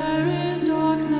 There is darkness.